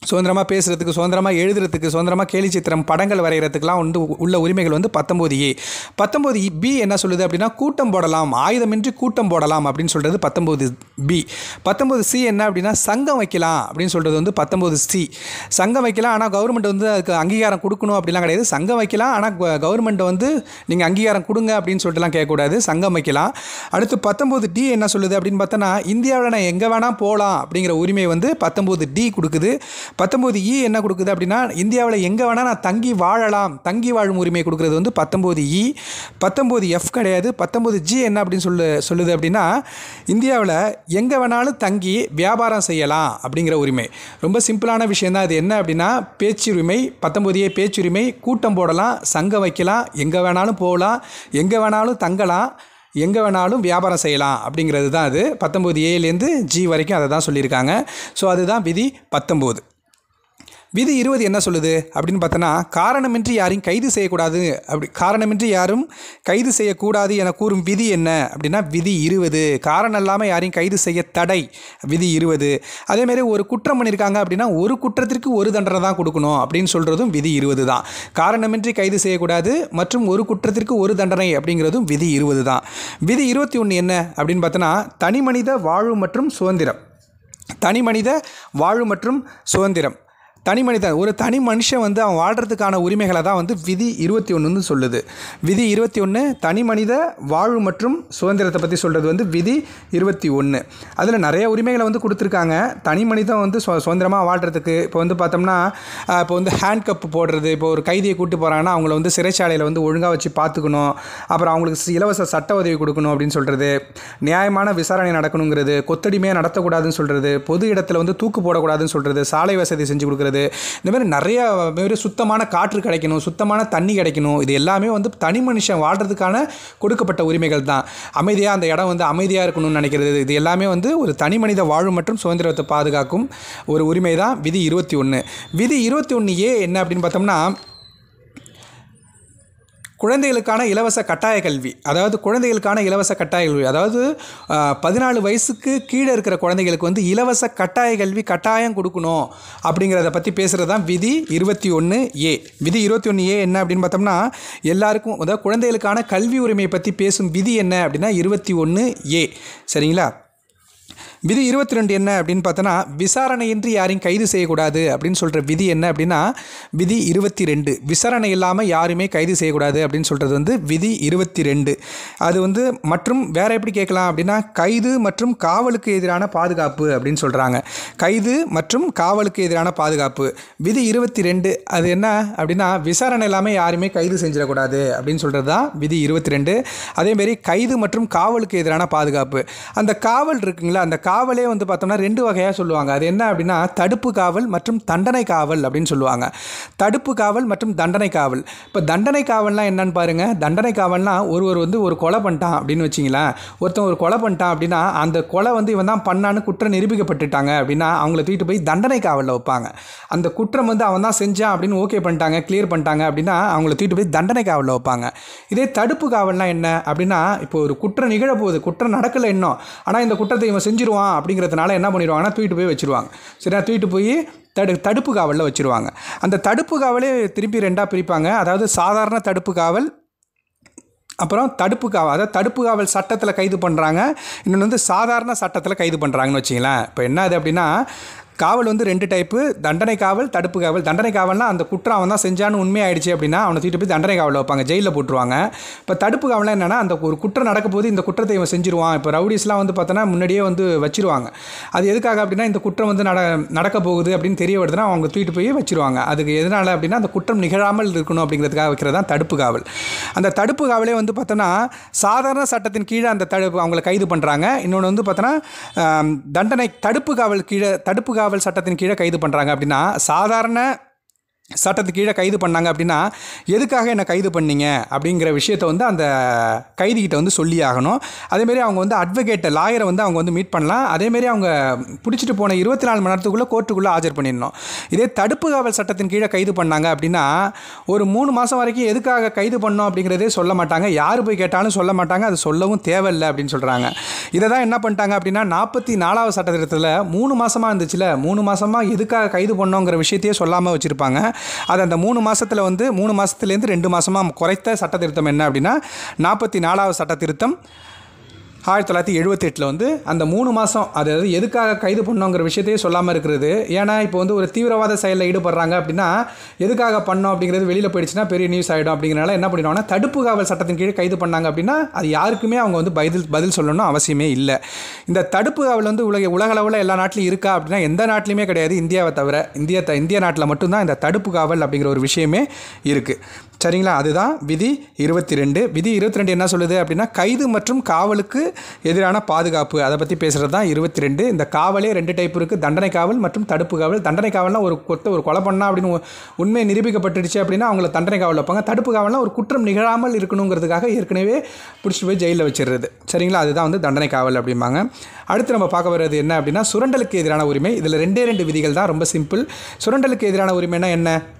சுதந்திரமாக பேசுகிறதுக்கு சுதந்திரமாக எழுதுறதுக்கு சுதந்திரமாக கேலி சித்திரம் படங்கள் வரைகிறதுக்குலாம் வந்து உள்ள உரிமைகள் வந்து பத்தொம்போது ஏ. பத்தொம்போது பி என்ன சொல்லுது அப்படின்னா கூட்டம் போடலாம் ஆயுதமின்றி கூட்டம் போடலாம் அப்படின்னு சொல்கிறது பத்தொம்போது பி. பத்தொம்போது சி என்ன அப்படின்னா சங்கம் வைக்கலாம் அப்படின்னு சொல்கிறது வந்து பத்தொம்போது சி. சங்கம் வைக்கலாம் ஆனால் கவர்மெண்ட் வந்து அதுக்கு அங்கீகாரம் கொடுக்கணும் அப்படிலாம் கிடையாது. சங்கம் வைக்கலாம் ஆனால் கவர்மெண்ட் வந்து நீங்கள் அங்கீகாரம் கொடுங்க அப்படின்னு சொல்லிட்டுலாம் கேட்கக்கூடாது. சங்கம் வைக்கலாம். அடுத்து பத்தொம்போது டி என்ன சொல்லுது அப்படின்னு பார்த்தோன்னா இந்தியாவில் நான் எங்கே வேணால் போகலாம் அப்படிங்கிற உரிமை வந்து பத்தொம்போது டி கொடுக்குது. பத்தொம்போது இ என்ன கொடுக்குது அப்படின்னா இந்தியாவில் எங்கே வேணால் நான் தங்கி வாழலாம் தங்கி வாழும் உரிமை கொடுக்குறது வந்து பத்தொம்போது இ பத்தொம்போது எஃப் கிடையாது. பத்தொம்போது ஜி என்ன அப்படின்னு சொல்லு சொல்லுது அப்படின்னா இந்தியாவில் எங்கே வேணாலும் தங்கி வியாபாரம் செய்யலாம் அப்படிங்கிற உரிமை. ரொம்ப சிம்பிளான விஷயந்தான் அது என்ன அப்படின்னா பேச்சுரிமை பத்தொம்போது ஏ பேச்சுரிமை கூட்டம் போடலாம் சங்கம் வைக்கலாம் எங்கே வேணாலும் போகலாம் எங்கே வேணாலும் தங்கலாம் எங்கே வேணாலும் வியாபாரம் செய்யலாம் அப்படிங்கிறது தான் அது. பத்தொம்போது ஏலேருந்து ஜி வரைக்கும் அதை தான் சொல்லியிருக்காங்க. ஸோ அதுதான் விதி பத்தொம்போது. விதி இருபது என்ன சொல்லுது? அப்படின்னு பார்த்தோன்னா காரணமின்றி யாரையும் கைது செய்யக்கூடாது. அப்படி காரணமின்றி யாரும் கைது செய்யக்கூடாது என கூறும் விதி என்ன? அப்படின்னா விதி இருபது. காரணம் இல்லாமல் யாரையும் கைது செய்ய தடை. விதி இருபது. அதேமாரி ஒரு குற்றம் பண்ணியிருக்காங்க அப்படின்னா ஒரு குற்றத்திற்கு ஒரு தண்டனை தான் கொடுக்கணும் அப்படின்னு சொல்கிறதும் விதி இருபது தான். காரணமின்றி கைது செய்யக்கூடாது மற்றும் ஒரு குற்றத்திற்கு ஒரு தண்டனை அப்படிங்கிறதும் விதி இருபது தான். விதி இருபத்தி ஒன்று என்ன? அப்படின்னு பார்த்தோன்னா தனிமனித வாழ்வு மற்றும் சுதந்திரம். தனி மனித வாழ்வு மற்றும் சுதந்திரம். தனி மனிதன் ஒரு தனி மனுஷன் வந்து அவன் வாழ்கிறதுக்கான உரிமைகளை தான் வந்து விதி இருபத்தி ஒன்றுன்னு சொல்லுது. விதி இருபத்தி ஒன்று தனி மனித வாழ்வு மற்றும் சுதந்திரத்தை பற்றி சொல்கிறது வந்து விதி இருபத்தி ஒன்று அதில் நிறைய உரிமைகளை வந்து கொடுத்துருக்காங்க. தனி மனிதன் வந்து சு சுதந்திரமாக வாழ்கிறதுக்கு இப்போ வந்து பார்த்தோம்னா இப்போ வந்து ஹேண்ட் கப் போடுறது இப்போ ஒரு கைதியை கூட்டு போகிறாங்கன்னா அவங்கள வந்து சிறைச்சாலையில் வந்து ஒழுங்காக வச்சு பார்த்துக்கணும் அப்புறம் அவங்களுக்கு இலவச சட்ட உதவி கொடுக்கணும் அப்படின்னு சொல்கிறது நியாயமான விசாரணை நடக்கணுங்கிறது கொத்தடிமையாக நடத்தக்கூடாதுன்னு சொல்கிறது பொது இடத்துல வந்து தூக்கு போடக்கூடாதுன்னு சொல்கிறது சாலை வசதி செஞ்சு கொடுக்குறது இந்த மாதிரி நிறையா மாதிரி சுத்தமான காற்று கிடைக்கணும் சுத்தமான தண்ணி கிடைக்கணும். இது எல்லாமே வந்து தனி மனுஷன் வாழ்கிறதுக்கான கொடுக்கப்பட்ட உரிமைகள் தான். அமைதியாக அந்த இடம் வந்து அமைதியாக இருக்கணும்னு நினைக்கிறது. இது எல்லாமே வந்து ஒரு தனி மனித வாழ்வு மற்றும் சுதந்திரத்தை பாதுகாக்கும் ஒரு உரிமை தான் விதி இருபத்தி ஒன்று விதி இருபத்தி ஒன்று ஏ என்ன அப்படின்னு பார்த்தோம்னா குழந்தைகளுக்கான இலவச கட்டாய கல்வி. அதாவது குழந்தைகளுக்கான இலவச கட்டாய கல்வி. அதாவது பதினாலு வயசுக்கு கீழே இருக்கிற குழந்தைகளுக்கு வந்து இலவச கட்டாய கல்வி கட்டாயம் கொடுக்கணும் அப்படிங்கிறத பற்றி பேசுகிறது தான் விதி இருபத்தி ஒன்று ஏ. விதி இருபத்தி ஒன்று ஏ என்ன அப்படின்னு பார்த்தோம்னா எல்லாருக்கும் அதாவது குழந்தைகளுக்கான கல்வி உரிமையை பற்றி பேசும் விதி என்ன அப்படின்னா இருபத்தி ஒன்று ஏ. சரிங்களா? விதி இருபத்தி ரெண்டு என்ன அப்படின்னு பார்த்தோன்னா விசாரணையின்றி யாரையும் கைது செய்யக்கூடாது அப்படின்னு சொல்கிற விதி என்ன அப்படின்னா விதி இருபத்தி ரெண்டு விசாரணை இல்லாமல் யாருமே கைது செய்யக்கூடாது அப்படின்னு சொல்கிறது வந்து விதி இருபத்தி ரெண்டு அது வந்து மற்றும் வேறு எப்படி கேட்கலாம் அப்படின்னா கைது மற்றும் காவலுக்கு எதிரான பாதுகாப்பு அப்படின்னு சொல்கிறாங்க கைது மற்றும் காவலுக்கு எதிரான பாதுகாப்பு. விதி இருபத்தி ரெண்டு அது என்ன அப்படின்னா விசாரணை இல்லாமல் யாருமே கைது செஞ்சிடக்கூடாது அப்படின்னு சொல்கிறது தான் விதி இருபத்தி ரெண்டு அதேமாரி கைது மற்றும் காவலுக்கு எதிரான பாதுகாப்பு. அந்த காவல் இருக்குங்களா அந்த காவலே வந்து பார்த்தோம்னா ரெண்டு வகையாக சொல்லுவாங்க. அது என்ன அப்படின்னா தடுப்பு காவல் மற்றும் தண்டனை காவல் அப்படின்னு சொல்லுவாங்க. தடுப்பு காவல் மற்றும் தண்டனை காவல். இப்போ தண்டனை காவல்லாம் என்னன்னு பாருங்க. தண்டனை காவல்னா ஒருவர் வந்து ஒரு கொலை பண்ணிட்டான் அப்படின்னு வச்சிங்களேன். ஒருத்தன் ஒரு கொலை பண்ணிட்டான் அப்படின்னா அந்த கொலை வந்து இவன் தான் பண்ணான்னு குற்றம் நிரூபிக்கப்பட்டுட்டாங்க அப்படின்னா அவங்கள தூக்கிட்டு போய் தண்டனை காவலில் வைப்பாங்க. அந்த குற்றம் வந்து அவன் தான் செஞ்சான் அப்படின்னு ஓகே பண்ணிட்டாங்க கிளியர் பண்ணிட்டாங்க அப்படின்னா அவங்கள தூக்கிட்டு போய் தண்டனை காவலில் வைப்பாங்க. இதே தடுப்பு காவல்னா என்ன அப்படின்னா இப்போ ஒரு குற்றம் நிகழப்போகுது. குற்றம் நடக்கலை இன்னும். ஆனால் இந்த குற்றத்தை இவன் செஞ்சிருவான் அப்படிங்கிறதுனால என்ன பண்ணிடுவாங்கன்னா தூக்கிட்டு போய் வச்சுருவாங்க. சரியா தூக்கிட்டு போய் தடு தடுப்பு காவலில் வச்சுருவாங்க. அந்த தடுப்பு காவலே திருப்பி ரெண்டாக பிரிப்பாங்க. அதாவது சாதாரண தடுப்பு காவல் அப்புறம் தடுப்பு காவல். அதாவது தடுப்பு காவல் சட்டத்தில் கைது பண்ணுறாங்க இன்னொன்று வந்து சாதாரண சட்டத்தில் கைது பண்ணுறாங்கன்னு வச்சிங்களேன். இப்போ என்ன அது அப்படின்னா காவல் வந்து ரெண்டு டைப்பு தண்டனை காவல் தடுப்பு காவல். தண்டனை காவல்னா அந்த குற்றம் அவன் தான் செஞ்சான்னு உண்மையாயிடுச்சு அப்படின்னா அவனை தூக்கிட்டு போய் தண்டனை காவலில் வைப்பாங்க ஜெயிலில் போட்டுருவாங்க. இப்போ தடுப்பு காவல்னா என்னென்னா அந்த ஒரு குற்றம் நடக்க போது இந்த குற்றத்தை இவன் செஞ்சிருவான். இப்போ ரவுடிஸ்லாம் வந்து பார்த்தோன்னா முன்னாடியே வந்து வச்சிருவாங்க. அது எதுக்காக அப்படின்னா இந்த குற்றம் வந்து நட நடக்க போகுது அப்படின்னு தெரிய வருதுன்னா அவங்க தூக்கிட்டு போய் வச்சிருவாங்க. அதுக்கு எதனால் அப்படின்னா அந்த குற்றம் நிகழாமல் இருக்கணும் அப்படிங்கிறதுக்காக வைக்கிறது தான் தடுப்பு காவல். அந்த தடுப்பு காவலே வந்து பார்த்தோன்னா சாதாரண சட்டத்தின் கீழே அந்த தடுப்பு அவங்களை கைது பண்ணுறாங்க இன்னொன்று வந்து பார்த்தோன்னா தண்டனை தடுப்பு காவல் கீழே தடுப்பு காவல் சட்டத்தின் கீழே கைது பண்ணுறாங்க அப்படின்னா சாதாரண சட்டத்து கீழே கைது பண்ணாங்க அப்படின்னா எதுக்காக என்னை கைது பண்ணீங்க? அப்படிங்கிற விஷயத்தை வந்து அந்த கைதிகிட்ட வந்து சொல்லி ஆகணும் அதேமாரி அவங்க வந்து அட்வொகேட்டை லாயரை வந்து அவங்க வந்து மீட் பண்ணலாம். அதேமாரி அவங்க பிடிச்சிட்டு போன இருபத்தி நாலு மணி நேரத்துக்குள்ளே கோர்ட்டுக்குள்ளே ஆஜர் பண்ணிடணும். இதே தடுப்பு காவல் சட்டத்தின் கீழே கைது பண்ணாங்க அப்படின்னா ஒரு மூணு மாதம் வரைக்கும் எதுக்காக கைது பண்ணோம் அப்படிங்கிறதே சொல்ல மாட்டாங்க. யார் போய் கேட்டாலும் சொல்ல மாட்டாங்க. அது சொல்லவும் தேவையில்லை அப்படின்னு சொல்கிறாங்க இதை தான் என்ன பண்ணிட்டாங்க அப்படின்னா நாற்பத்தி நாலாவது சட்டத்திட்டத்தில் மூணு மாதமாக இருந்துச்சுல மூணு மாதமாக எதுக்காக கைது பண்ணோங்கிற விஷயத்தையே சொல்லாமல் வச்சுருப்பாங்க. அது அந்த மூணு மாதத்தில் வந்து மூணு மாதத்துலேருந்து ரெண்டு மாதமாக குறைத்த சட்ட திருத்தம் என்ன அப்படின்னா நாற்பத்தி நாலாவது சட்ட திருத்தம் ஆயிரத்தி தொள்ளாயிரத்தி எழுபத்தெட்டில் வந்து அந்த மூணு மாதம் அதாவது எதுக்காக கைது பண்ணோங்கிற விஷயத்தையே சொல்லாமல் இருக்கிறது. ஏன்னா இப்போ வந்து ஒரு தீவிரவாத செயலில் ஈடுபடுறாங்க அப்படின்னா எதுக்காக பண்ணோம் அப்படிங்கிறது வெளியில் போயிடுச்சுன்னா பெரிய நியூஸ் ஆகிடும் அப்படிங்கிறனால என்ன பண்ணிடுவாங்கன்னா தடுப்பு காவல் சட்டத்தின் கீழே கைது பண்ணாங்க அப்படின்னா அது யாருக்குமே அவங்க வந்து பதில் பதில் சொல்லணும் அவசியமே இல்லை. இந்த தடுப்பு காவல் வந்து உலக உலகளவில் எல்லா நாட்டிலையும் இருக்கா அப்படின்னா எந்த நாட்டிலையுமே கிடையாது. இந்தியாவை தவிர இந்தியா த இந்திய நாட்டில் மட்டும்தான் இந்த தடுப்பு காவல் அப்படிங்கிற ஒரு விஷயமே இருக்குது சரிங்களா? அதுதான் விதி இருபத்தி ரெண்டு விதி இருபத்தி ரெண்டு என்ன சொல்லுது அப்படின்னா கைது மற்றும் காவலுக்கு எதிரான பாதுகாப்பு. அதை பற்றி பேசுகிறது தான் இருபத்தி ரெண்டு இந்த காவலே ரெண்டு டைப் இருக்குது தண்டனை காவல் மற்றும் தடுப்பு காவல். தண்டனை காவல்னால் ஒரு கொத்த ஒரு கொலை பண்ணா அப்படின்னு உ- உண்மை நிரூபிக்கப்பட்டுடுச்சு அப்படின்னா அவங்கள தண்டனை காவல் வைப்பாங்க. தடுப்பு காவல்னால் ஒரு குற்றம் நிகழாமல் இருக்கணுங்கிறதுக்காக ஏற்கனவே பிடிச்சிட்டு போய் ஜெயிலில் வச்சிடுறது சரிங்களா? அதுதான் வந்து தண்டனை காவல் அப்படிம்பாங்க. அடுத்து நம்ம பார்க்க வர்றது என்ன அப்படின்னா சுரண்டலுக்கு எதிரான உரிமை. இதில் ரெண்டே ரெண்டு விதிகள் தான் ரொம்ப சிம்பிள் சுரண்டலுக்கு எதிரான உரிமைனா என்ன?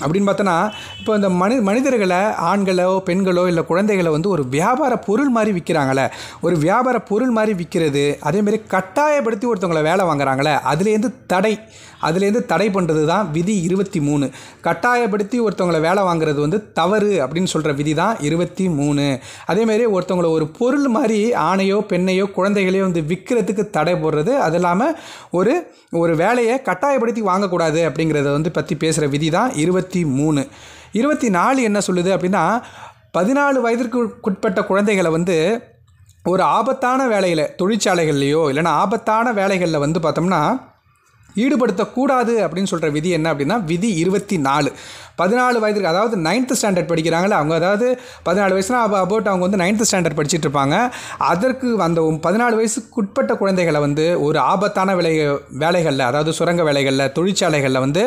அப்படின்னு பார்த்தோன்னா இப்போ இந்த மனி மனிதர்களை ஆண்களோ பெண்களோ இல்லை குழந்தைகளை வந்து ஒரு வியாபார பொருள் மாதிரி விற்கிறாங்களே ஒரு வியாபார பொருள் மாதிரி விற்கிறது அதேமாரி கட்டாயப்படுத்தி ஒருத்தவங்களை வேலை வாங்குறாங்களே அதுலேருந்து தடை அதுலேருந்து தடை பண்ணுறது தான் விதி இருபத்தி மூணு. கட்டாயப்படுத்தி ஒருத்தவங்களை வேலை வாங்குறது வந்து தவறு அப்படின்னு சொல்கிற விதி தான் இருபத்தி மூணு. அதேமாரி ஒருத்தவங்களை ஒரு பொருள் மாதிரி ஆணையோ பெண்ணையோ குழந்தைகளையோ வந்து விற்கிறதுக்கு தடை போடுறது அது இல்லாமல் ஒரு ஒரு வேலையை கட்டாயப்படுத்தி வாங்கக்கூடாது அப்படிங்கிறத வந்து பற்றி பேசுகிற விதி தான் இருபத்தி மூணு. இருபத்தி நாலு என்ன சொல்லுது அப்படின்னா பதினாலு வயதிற்கு உட்பட்ட குழந்தைகளை வந்து ஒரு ஆபத்தான வேலையில் தொழிற்சாலைகள்லையோ இல்லைன்னா ஆபத்தான வேலைகளில் வந்து பார்த்தோம்னா ஈடுபடுத்தக்கூடாது அப்படின்னு சொல்கிற விதி என்ன அப்படின்னா விதி இருபத்தி நாலு. பதினாலு வயதுக்கு அதாவது நைன்த் ஸ்டாண்டர்ட் படிக்கிறாங்களே அவங்க அதாவது பதினாலு வயசுனா அப்போ அபவுட் அவங்க வந்து நைன்த் ஸ்டாண்டர்ட் படிச்சுட்டு இருப்பாங்க. அதற்கு அந்த பதினாலு வயசுக்கு உட்பட்ட குழந்தைகளை வந்து ஒரு ஆபத்தான வேலை வேலைகளில் அதாவது சுரங்க வேலைகளில் தொழிற்சாலைகளில் வந்து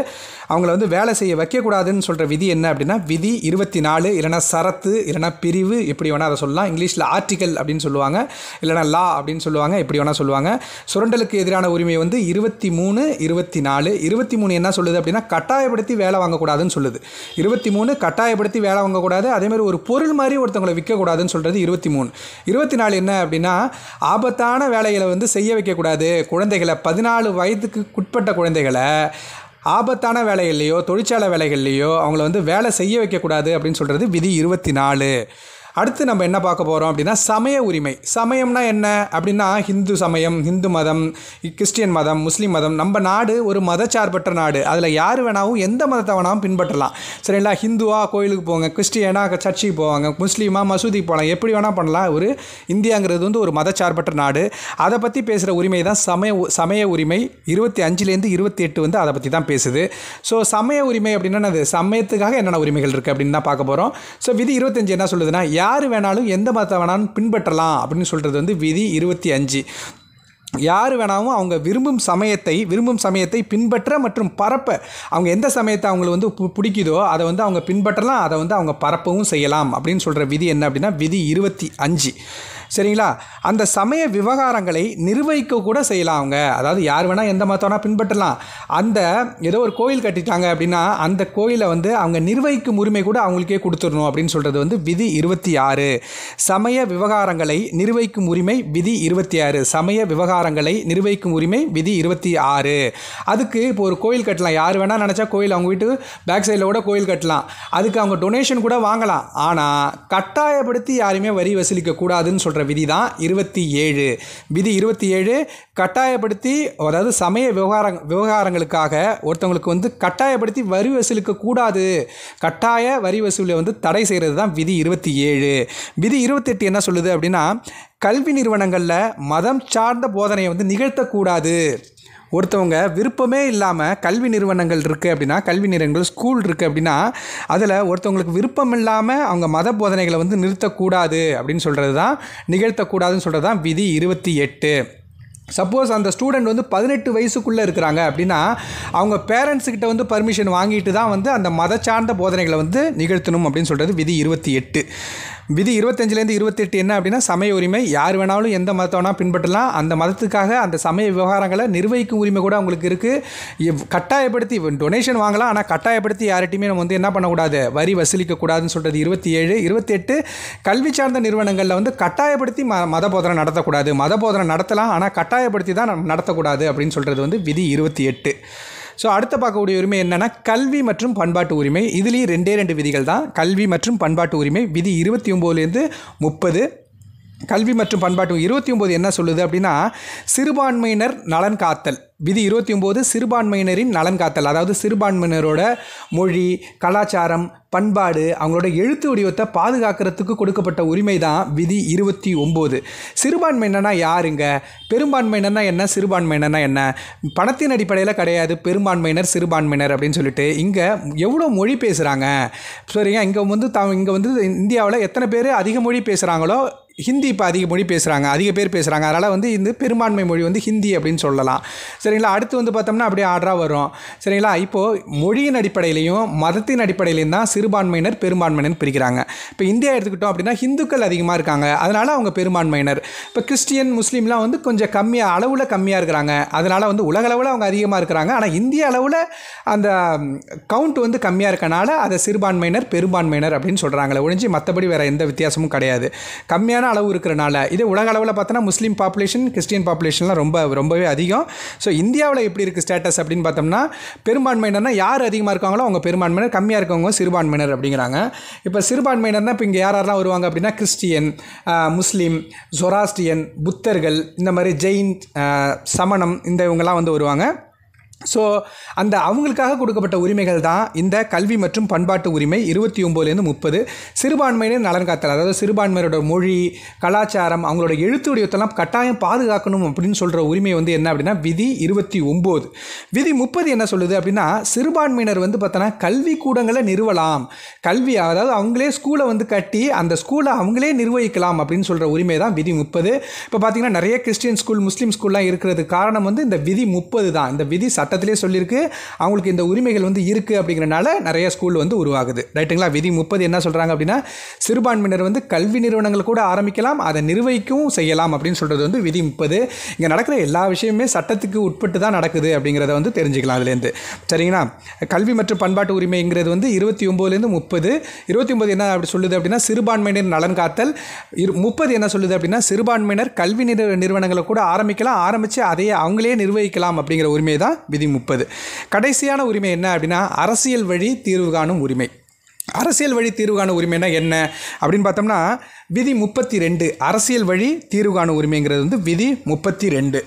அவங்கள வந்து வேலை செய்ய வைக்கக்கூடாதுன்னு சொல்கிற விதி என்ன அப்படின்னா விதி இருபத்தி நாலு இல்லைனா சரத்து இல்லைனா பிரிவு எப்படி வேணால் அதை சொல்லலாம். இங்கிலீஷில் ஆர்டிக்கல் அப்படின்னு சொல்லுவாங்க. இல்லைனா லா அப்படின்னு சொல்லுவாங்க எப்படி வேணால் சொல்லுவாங்க. சுரண்டலுக்கு எதிரான உரிமை வந்து இருபத்தி மூணு இருபத்தி நாலு இருபத்தி மூணு என்ன சொல்லுது அப்படின்னா கட்டாயப்படுத்தி வேலை வாங்கக்கூடாதுன்னு சொல்லுது. இருபத்தி மூணு கட்டாயப்படுத்தி வேலை வாங்கக்கூடாது. அதேமாதிரி ஒரு பொருள் மாதிரி ஒருத்தவங்களை விற்கக்கூடாதுன்னு சொல்கிறது இருபத்தி மூணு. இருபத்தி நாலு என்ன அப்படின்னா ஆபத்தான வேலைகளை வந்து செய்ய வைக்கக்கூடாது. குழந்தைகளை பதினாலு வயதுக்கு உட்பட்ட குழந்தைகளை ஆபத்தான வேலைகள்லையோ தொழிற்சாலை வேலைகள்லையோ அவங்கள வந்து வேலை செய்ய வைக்கக்கூடாது அப்படின்னு சொல்கிறது விதி இருபத்தி நாலு. அடுத்து நம்ம என்ன பார்க்க போகிறோம் அப்படின்னா சமய உரிமை. சமயம்னா என்ன? அப்படின்னா ஹிந்து சமயம் ஹிந்து மதம் கிறிஸ்டியன் மதம் முஸ்லீம் மதம். நம்ம நாடு ஒரு மதச்சார்பற்ற நாடு. அதில் யார் வேணாவும் எந்த மதத்தை வேணாலும் பின்பற்றலாம். சரிங்களா? ஹிந்துவா கோயிலுக்கு போவாங்க கிறிஸ்டியனா சர்ச்சுக்கு போவாங்க முஸ்லீமாக மசூதிக்கு போகலாம் எப்படி வேணால் பண்ணலாம். ஒரு இந்தியாங்கிறது வந்து ஒரு மதச்சார்பற்ற நாடு. அதை பற்றி பேசுகிற உரிமை தான் சமய உ- சமய உரிமை. இருபத்தி அஞ்சுலேருந்து இருபத்தி எட்டு வந்து அதை பற்றி தான் பேசுது. ஸோ சமய உரிமை அப்படின்னா அது சமயத்துக்காக என்னென்ன உரிமைகள் இருக்குது அப்படின்னு தான் பார்க்க போகிறோம் ஸோ விதி இருபத்தஞ்சு என்ன சொல்லுதுன்னா யார் வேணாலும் எந்த மதத்தை வேணாலும் பின்பற்றலாம் அப்படின்னு சொல்கிறது வந்து விதி இருபத்தி அஞ்சு. யார் வேணாலும் அவங்க விரும்பும் சமயத்தை விரும்பும் சமயத்தை பின்பற்ற மற்றும் பரப்ப அவங்க எந்த சமயத்தை அவங்களை வந்து பு- பிடிக்குதோ அதை வந்து அவங்க பின்பற்றலாம் அதை வந்து அவங்க பரப்பவும் செய்யலாம் அப்படின்னு சொல்கிற விதி என்ன அப்படின்னா விதி இருபத்தி அஞ்சு. சரிங்களா? அந்த சமய விவகாரங்களை நிர்வகிக்க கூட செய்யலாம் அவங்க. அதாவது யார் வேணால் எந்த மதம் வேணால் பின்பற்றலாம். அந்த ஏதோ ஒரு கோயில் கட்டிட்டாங்க அப்படின்னா அந்த கோயிலை வந்து அவங்க நிர்வகிக்கும் உரிமை கூட அவங்களுக்கே கொடுத்துடணும் அப்படின்னு சொல்கிறது வந்து விதி இருபத்தி ஆறு. சமய விவகாரங்களை நிர்வகிக்கும் உரிமை விதி இருபத்தி ஆறு. சமய விவகாரம் விவகாரங்களை நிர்வகிக்கும் உரிமை விதி இருபத்தி ஆறு. அதுக்கு இப்போ ஒரு கோயில் கட்டலாம். யார் வேணால் நினச்சா கோயில் அவங்க வீட்டு பேக் சைடில் கூட கோயில் கட்டலாம். அதுக்கு அவங்க டொனேஷன் கூட வாங்கலாம். ஆனால் கட்டாயப்படுத்தி யாரையுமே வரி வசூலிக்க கூடாதுன்னு சொல்கிற விதி தான் இருபத்தி ஏழு. விதி இருபத்தி ஏழு கட்டாயப்படுத்தி அதாவது சமய விவகார விவகாரங்களுக்காக ஒருத்தவங்களுக்கு வந்து கட்டாயப்படுத்தி வரி வசூலிக்க கூடாது. கட்டாய வரி வசூலை வந்து தடை செய்கிறது தான் விதி இருபத்தி ஏழு. விதி இருபத்தெட்டு என்ன சொல்லுது அப்படின்னா கல்வி நிறுவனங்களில் மதம் சார்ந்த போதனையை வந்து நிகழ்த்தக்கூடாது. ஒருத்தவங்க விருப்பமே இல்லாமல் கல்வி நிறுவனங்கள் இருக்குது அப்படின்னா கல்வி நிறுவனங்கள் ஸ்கூல் இருக்குது அப்படின்னா அதில் ஒருத்தவங்களுக்கு விருப்பம் இல்லாமல் அவங்க மத போதனைகளை வந்து நிறுத்தக்கூடாது அப்படின்னு சொல்கிறது தான் நிகழ்த்தக்கூடாதுன்னு சொல்கிறது தான் விதி இருபத்தி எட்டு. சப்போஸ் அந்த ஸ்டூடெண்ட் வந்து பதினெட்டு வயசுக்குள்ளே இருக்கிறாங்க அப்படின்னா அவங்க பேரண்ட்ஸுக்கிட்ட வந்து பர்மிஷன் வாங்கிட்டு தான் வந்து அந்த மத சார்ந்த போதனைகளை வந்து நிகழ்த்தணும் அப்படின்னு சொல்கிறது விதி இருபத்தி எட்டு. விதி இருபத்தஞ்சிலேருந்து இருபத்தெட்டு என்ன அப்படின்னா சமய உரிமை யார் வேணாலும் எந்த மதத்தை வேணால் பின்பற்றலாம். அந்த மதத்துக்காக அந்த சமய விவகாரங்களை நிர்வகிக்கும் உரிமை கூட அவங்களுக்கு இருக்குது கட்டாயப்படுத்தி டொனேஷன் வாங்கலாம் ஆனால் கட்டாயப்படுத்தி யார்கிட்டையுமே நம்ம வந்து என்ன பண்ணக்கூடாது? வரி வசூலிக்கக்கூடாதுன்னு சொல்கிறது இருபத்தி ஏழு இருபத்தெட்டு கல்வி சார்ந்த நிறுவனங்களில் வந்து கட்டாயப்படுத்தி ம மத போதனை நடத்தக்கூடாது. மத போதனை நடத்தலாம் ஆனால் கட்டாயப்படுத்தி தான் நடத்தக்கூடாது அப்படின்னு சொல்கிறது வந்து விதி இருபத்தி எட்டு ஸோ அடுத்த பார்க்கக்கூடிய உரிமை என்னென்னா கல்வி மற்றும் பண்பாட்டு உரிமை. இதுலேயும் ரெண்டே ரெண்டு விதிகள் தான். கல்வி மற்றும் பண்பாட்டு உரிமை. விதி இருபத்தி ஒம்போதுலேருந்து முப்பது. கல்வி மற்றும் பண்பாட்டு இருபத்தி ஒம்பது என்ன சொல்லுது அப்படின்னா சிறுபான்மையினர் நலன் காத்தல். விதி இருபத்தி ஒம்பது சிறுபான்மையினரின் நலன் காத்தல். அதாவது சிறுபான்மையினரோட மொழி கலாச்சாரம் பண்பாடு அவங்களோட எழுத்து வடிவத்தை பாதுகாக்கிறதுக்கு கொடுக்கப்பட்ட உரிமை தான் விதி இருபத்தி ஒம்பது. சிறுபான்மையினர்னா யாருங்க? பெரும்பான்மையினர்னா என்ன? சிறுபான்மையினர்னா என்ன? பணத்தின் அடிப்படையில் கிடையாது. பெரும்பான்மையினர் சிறுபான்மையினர் அப்படின்னு சொல்லிட்டு இங்கே எவ்வளோ மொழி பேசுகிறாங்க சரிங்க இங்கே வந்து த இங்கே வந்து இந்தியாவில் எத்தனை பேர் அதிக மொழி பேசுகிறாங்களோ ஹிந்தி இப்போ அதிக மொழி பேசுகிறாங்க அதிக பேர் பேசுகிறாங்க அதனால் வந்து இந்த பெரும்பான்மை மொழி வந்து ஹிந்தி அப்படின்னு சொல்லலாம். சரிங்களா? அடுத்து வந்து பார்த்தோம்னா அப்படியே ஆர்டராக வரும். சரிங்களா? இப்போது மொழியின் அடிப்படையிலையும் மதத்தின் அடிப்படையிலையும் தான் சிறுபான்மையினர் பெரும்பான்மையினர் பிரிக்கிறாங்க. இப்போ இந்தியா எடுத்துக்கிட்டோம் அப்படின்னா ஹிந்துக்கள் அதிகமாக இருக்காங்க. அதனால் அவங்க பெரும்பான்மையினர். இப்போ கிறிஸ்டியன் முஸ்லீம்லாம் வந்து கொஞ்சம் கம்மியாக அளவில் கம்மியாக இருக்கிறாங்க. அதனால் வந்து உலகளவில் அவங்க அதிகமாக இருக்கிறாங்க. ஆனால் இந்திய அளவில் அந்த கவுண்ட் வந்து கம்மியாக இருக்கனால அதை சிறுபான்மையினர் பெரும்பான்மையினர் அப்படின்னு சொல்கிறாங்களே ஒழிஞ்சு மற்றபடி வேறு எந்த வித்தியாசமும் கிடையாது. கம்மியான அளவு இருக்கிறனால இதே உலக அளவில் பார்த்தோன்னா முஸ்லீம் பாப்புலேஷன் கிறிஸ்டியன் பாப்புலேஷன்லாம் ரொம்ப ரொம்பவே அதிகம். ஸோ இந்தியாவில் எப்படி இருக்குது ஸ்டேட்டஸ் அப்படின்னு பார்த்தோம்னா பெரும்பான்மையினர்னா யார் அதிகமாக இருக்காங்களோ அவங்க பெரும்பான்மையினர். கம்மியாக இருக்கவங்க சிறுபான்மையினர் அப்படிங்கிறாங்க. இப்போ சிறுபான்மையினர்னா இப்போ இங்கே யார் யாரெல்லாம் வருவாங்க அப்படின்னா கிறிஸ்டியன் முஸ்லீம் ஜொராஸ்டியன் புத்தர்கள் இந்த மாதிரி ஜெயின் சமணம் இந்த இவங்கெல்லாம் வந்து வருவாங்க. ஸோ அந்த அவங்களுக்காக கொடுக்கப்பட்ட உரிமைகள் தான் இந்த கல்வி மற்றும் பண்பாட்டு உரிமை. இருபத்தி ஒம்போதுலேருந்து முப்பது. சிறுபான்மையினர் நலன் காத்தல் அதாவது சிறுபான்மையரோட மொழி கலாச்சாரம் அவங்களோட எழுத்து வடிவத்தெல்லாம் கட்டாயம் பாதுகாக்கணும் அப்படின்னு சொல்கிற உரிமை வந்து என்ன அப்படின்னா விதி இருபத்தி ஒம்பது விதி முப்பது என்ன சொல்லுது அப்படின்னா சிறுபான்மையினர் வந்து பார்த்தோன்னா கல்வி கூடங்களை நிறுவலாம். கல்வி அதாவது அவங்களே ஸ்கூலை வந்து கட்டி அந்த ஸ்கூலை அவங்களே நிர்வகிக்கலாம் அப்படின்னு சொல்கிற உரிமை தான் விதி முப்பது. இப்போ பார்த்தீங்கன்னா நிறைய கிறிஸ்டியன் ஸ்கூல் முஸ்லீம் ஸ்கூல்லாம் இருக்கிறதுக்கு காரணம் வந்து இந்த விதி முப்பது தான். இந்த விதி சட்டத்திலே சொல்லியிருக்கு. அவங்களுக்கு இந்த உரிமைகள் வந்து இருக்குது அப்படிங்கிறனால நிறைய ஸ்கூல் வந்து உருவாகுது. ரைட்டுங்களா? விதி முப்பது என்ன சொல்கிறாங்க அப்படின்னா சிறுபான்மையினர் வந்து கல்வி நிறுவனங்கள் கூட ஆரம்பிக்கலாம் அதை நிர்வகிக்கவும் செய்யலாம் அப்படின்னு சொல்கிறது வந்து விதி முப்பது. இங்கே நடக்கிற எல்லா விஷயமுமே சட்டத்துக்கு உட்பட்டு தான் நடக்குது அப்படிங்கிறத வந்து தெரிஞ்சுக்கலாம் அதுலேருந்து. சரிங்களா? கல்வி மற்றும் பண்பாட்டு உரிமைங்கிறது வந்து இருபத்தி ஒம்போதுலேருந்து முப்பது. இருபத்தி ஒம்பது என்ன அப்படி சொல்லுது அப்படின்னா சிறுபான்மையினர் நலன் காத்தல். இரு முப்பது என்ன சொல்லுது அப்படின்னா சிறுபான்மையினர் கல்வி நிறு நிறுவனங்களை கூட ஆரம்பிக்கலாம் ஆரம்பித்து அதையே அவங்களே நிர்வகிக்கலாம் அப்படிங்கிற உரிமை தான் விதி முப்பது. கடைசியான உரிமை என்ன அப்படின்னா அரசியல் வழி தீர்வு காணும் உரிமை. அரசியல் வழி தீர்வுகான உரிமைனா என்ன? அப்படின்னு பார்த்தோம்னா விதி முப்பத்தி ரெண்டு அரசியல் வழி தீர்வுகான உரிமைங்கிறது வந்து விதி முப்பத்தி ரெண்டு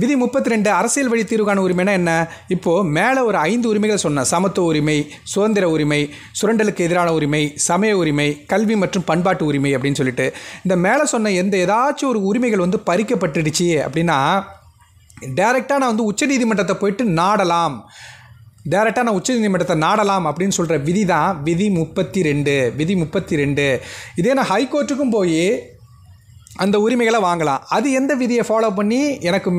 விதி முப்பத்தி ரெண்டு அரசியல் வழி தீர்வுக்கான உரிமைனா என்ன? இப்போது மேலே ஒரு ஐந்து உரிமைகள் சொன்னேன் சமத்துவ உரிமை சுதந்திர உரிமை சுரண்டலுக்கு எதிரான உரிமை சமய உரிமை கல்வி மற்றும் பண்பாட்டு உரிமை அப்படின்னு சொல்லிட்டு இந்த மேலே சொன்ன எந்த ஏதாச்சும் ஒரு உரிமைகள் வந்து பறிக்கப்பட்டுடுச்சு அப்படின்னா டேரெக்டாக நான் வந்து உச்சநீதிமன்றத்தை போயிட்டு நாடலாம். டேரெக்டாக நான் உச்சநீதிமன்றத்தை நாடலாம் அப்படின்னு சொல்கிற விதி தான் விதி முப்பத்தி ரெண்டு விதி முப்பத்தி ரெண்டு இதே நான் ஹைகோர்ட்டுக்கும் போய் அந்த உரிமைகளை வாங்கலாம். அது எந்த விதியை ஃபாலோ பண்ணி எனக்கு